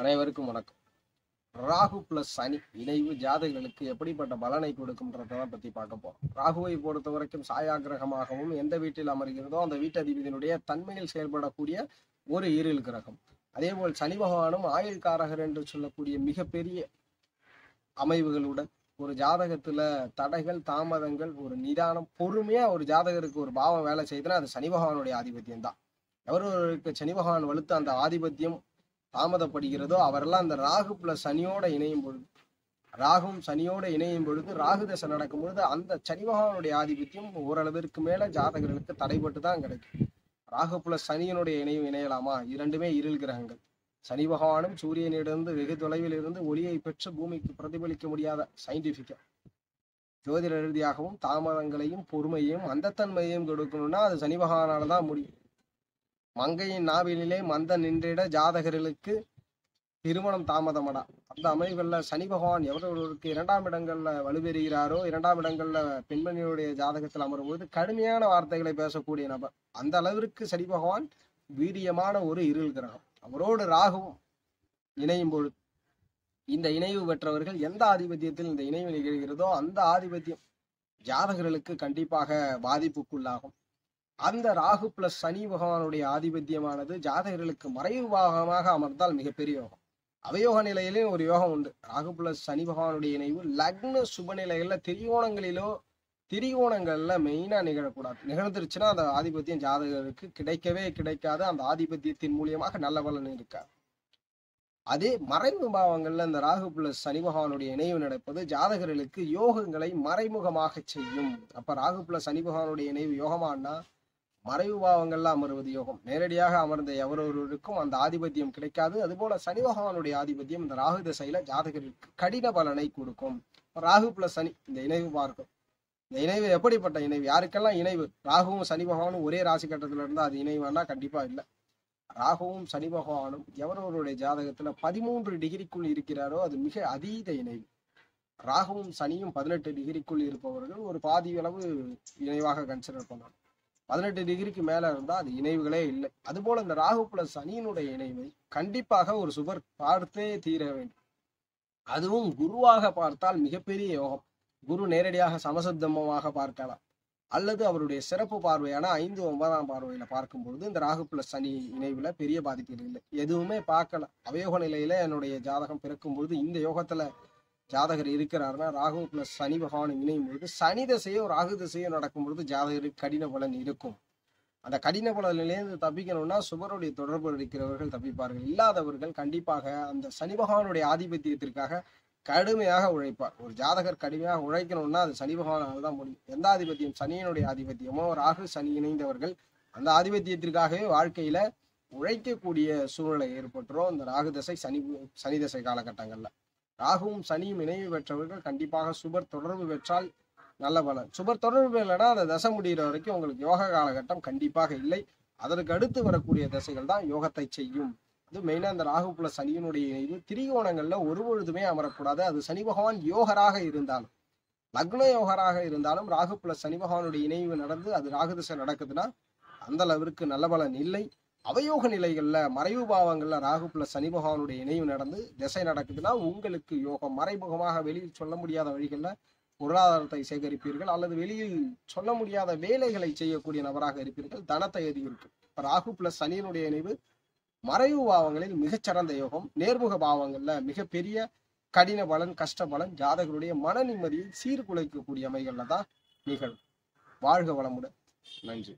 அனைவருக்கும் வணக்கம். ராகு பிளஸ் சனி இணைவு ஜாதகர்களுக்கு எப்படிப்பட்ட பலனை கொடுக்கும்ன்றதை பத்தி பார்க்க போறோம். ராகுவை பொறுத்த வரைக்கும் சாயாகிரகமாகவும் எந்த வீட்டில் அமர்கிறதோ அந்த வீட்டதிபதியினுடைய தன்மையில் செயல்படக்கூடிய ஒரு இருள் கிரகம். அதே போல் சனி பகவானும் ஆயுள் காரகர் என்று சொல்லக்கூடிய மிகப்பெரிய அமைவுகளுடன் ஒரு ஜாதகத்துல தடைகள் தாமதங்கள் ஒரு நிதானம் பொறுமையா ஒரு ஜாதகருக்கு ஒரு பாவம் வேலை செய்தனா அது சனி பகவானுடைய ஆதிபத்தியம் தான் எவர் சனி பகவான் வலுத்து அந்த ஆதிபத்தியம் தாமதப்படுகிறதோ அவரெல்லாம் அந்த ராகு பிளஸ் சனியோட இணையும் பொழுது ராகும் சனியோட இணையும் பொழுது ராகு தசை நடக்கும் பொழுது அந்த சனி மகானுடைய ஆதிபத்தியம் ஓரளவிற்கு மேல ஜாதகர்களுக்கு தடைபட்டு தான் கிடைக்கும். ராகு பிளஸ் சனியனுடைய இணையும் இணையலாமா? இரண்டுமே இருள் கிரகங்கள். சனி பகவானும் சூரியனிடந்து வெகு தொலைவில் இருந்து ஒளியை பெற்று பூமிக்கு பிரதிபலிக்க முடியாத சயின்டிபிக்கா ஜோதிட ரீதியாகவும் தாமதங்களையும் பொறுமையையும் அந்தத்தன்மையையும் கொடுக்கணும்னா அது சனி பகவானால தான் முடியும். மங்கையின் நாவிலே மந்த நின்றிட ஜாதகர்களுக்கு திருமணம் தாமதமடா. அந்த அமைவுகளில் சனி பகவான் எவரவர்களுக்கு இரண்டாம் இடங்கள்ல வலுப்பெறுகிறாரோ இரண்டாம் இடங்கள்ல பெண்மணியுடைய ஜாதகத்தில் அமரும் போது கடுமையான வார்த்தைகளை பேசக்கூடிய நபர். அந்த அளவிற்கு சனி பகவான் வீரியமான ஒரு இருள் கிரகம். அவரோடு ராகுவும் இணையும் பொழுது இந்த இணைவு பெற்றவர்கள் எந்த ஆதிபத்தியத்தில் இந்த இணைவு நிகழ்கிறதோ அந்த ஆதிபத்தியம் ஜாதகர்களுக்கு கண்டிப்பாக பாதிப்புக்குள்ளாகும். அந்த ராகு பிளஸ் சனி பகவானுடைய ஆதிபத்தியமானது ஜாதகர்களுக்கு மறைவு பாகமாக அமர்ந்தால் மிகப்பெரிய யோகம். அவயோக நிலையிலும் ஒரு யோகம் உண்டு. ராகு பிளஸ் சனி பகவானுடைய இணைவு லக்ன சுப நிலைகள்ல திரிகோணங்களிலோ திரிகோணங்கள்ல மெயினா நிகழக்கூடாது. நிகழ்ந்துருச்சுன்னா அந்த ஆதிபத்தியம் ஜாதகருக்கு கிடைக்கவே கிடைக்காது. அந்த ஆதிபத்தியத்தின் மூலியமாக நல்ல பலன் இருக்காது. அதே மறைவு பாவங்கள்ல இந்த ராகு பிளஸ் சனி பகவானுடைய இணைவு நடப்பது ஜாதகர்களுக்கு யோகங்களை மறைமுகமாக செய்யும். அப்ப ராகு பிளஸ் சனி பகவானுடைய இணைவு யோகமானா மறைவு பாவங்கள்ல அமர்வது யோகம். நேரடியாக அமர்ந்த எவரொருவருக்கும் அந்த ஆதிபத்தியம் கிடைக்காது. அதுபோல சனி பகவானுடைய ஆதிபத்தியம் இந்த ராகு திசையில ஜாதகருக்கு கடின பலனை கொடுக்கும். ராகு பிளஸ் சனி இந்த இணைவு பார்க்கும். இந்த இணைவு எப்படிப்பட்ட இணைவு? யாருக்கெல்லாம் இணைவு? ராகுவும் சனி பகவானும் ஒரே ராசி கட்டத்துல இருந்தா அது இணைவானா? கண்டிப்பா இல்லை. ராகுவும் சனி பகவானும் எவரவருடைய ஜாதகத்துல பதிமூன்று டிகிரிக்குள் இருக்கிறாரோ அது மிக அதீத இணைவு. ராகுவும் சனியும் பதினெட்டு டிகிரிக்குள் இருப்பவர்கள் ஒரு பாதி அளவு இணைவாக கன்சிடர் பண்ணணும். பதினெட்டு டிகிரிக்கு மேல இருந்தா அது இணைவுகளே இல்லை. அதுபோல இந்த ராகு பிளஸ் சனியினுடைய இணைவை கண்டிப்பாக ஒரு சுபர் பார்த்தே தீர வேண்டும். அதுவும் குருவாக பார்த்தால் மிகப்பெரிய யோகம். குரு நேரடியாக சமசத்தமமாக பார்க்கலாம். அல்லது அவருடைய சிறப்பு பார்வையான ஐந்து ஒன்பதாம் பார்வையில பார்க்கும் பொழுது இந்த ராகு பிளஸ் சனி இணைவுல பெரிய பாதிப்புகள் இல்லை. எதுவுமே பார்க்கல. அவயோக நிலையில என்னுடைய ஜாதகம் பிறக்கும் பொழுது இந்த யோகத்துல ஜாதகர் இருக்கிறாருன்னா ராகு பிளஸ் சனி பகவான் இணையும் பொழுது சனி தசையோ ராகு தசையோ நடக்கும் பொழுது ஜாதகருக்கு கடின பலன் இருக்கும். அந்த கடின பலனிலேருந்து தப்பிக்கணும்னா சுபருடைய தொடர்பு இருக்கிறவர்கள் தப்பிப்பார்கள். இல்லாதவர்கள் கண்டிப்பாக அந்த சனி பகவானுடைய ஆதிபத்தியத்திற்காக கடுமையாக உழைப்பார். ஒரு ஜாதகர் கடுமையாக உழைக்கணும்னா அது சனி பகவானால் தான் முடியும். எந்த ஆதிபத்தியம்? சனியினுடைய ஆதிபத்தியமோ ராகு சனி இணைந்தவர்கள் அந்த ஆதிபத்தியத்திற்காகவே வாழ்க்கையில உழைக்கக்கூடிய சூழ்நிலை ஏற்பட்டுரும். இந்த ராகு தசை சனி சனி தசை காலகட்டங்கள்ல. ராகுவும் சனியும் இணைவு பெற்றவர்கள் கண்டிப்பாக சுபர் தொடர்பு பெற்றால் நல்ல பலன். சுபர் தொடர்பு இல்லைன்னா அந்த தசை முடிகிற வரைக்கும் உங்களுக்கு யோக காலகட்டம் கண்டிப்பாக இல்லை. அதற்கு அடுத்து வரக்கூடிய தசைகள் தான் யோகத்தை செய்யும். அது மெயினாக அந்த ராகு புல சனியினுடைய இணைவு. திரிகோணங்கள்ல ஒரு பொழுதுமே அமரக்கூடாது. அது சனி பகவான் யோகராக இருந்தாலும் லக்ன யோகராக இருந்தாலும் ராகு புல சனி பகவானுடைய இணைவு நடந்து அது ராகு திசை நடக்குதுன்னா அந்த அளவிற்கு நல்ல பலன் இல்லை. அவயோக நிலைகளில் மறைவு பாவங்களில் ராகு பிளஸ் சனி பகவானுடைய இணைவு நடந்து திசை நடக்குதுன்னா உங்களுக்கு யோகம் மறைமுகமாக வெளியில் சொல்ல முடியாத வழிகளில் பொருளாதாரத்தை சேகரிப்பீர்கள் அல்லது வெளியில் சொல்ல முடியாத வேலைகளை செய்யக்கூடிய நபராக இருப்பீர்கள் தனத்தை அதிகரிக்கும் இப்போ ராகு பிளஸ் சனியினுடைய இணைவு மறைவு பாவங்களில் மிகச்சிறந்த யோகம் நேர்முக பாவங்களில் மிகப்பெரிய கடின பலன் கஷ்ட பலன் ஜாதகருடைய மன நிம்மதியை சீர்குலைக்கக்கூடிய அமைகளில் தான் நிகழும். வாழ்க வளமுடன். நன்றி.